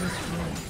destroyed.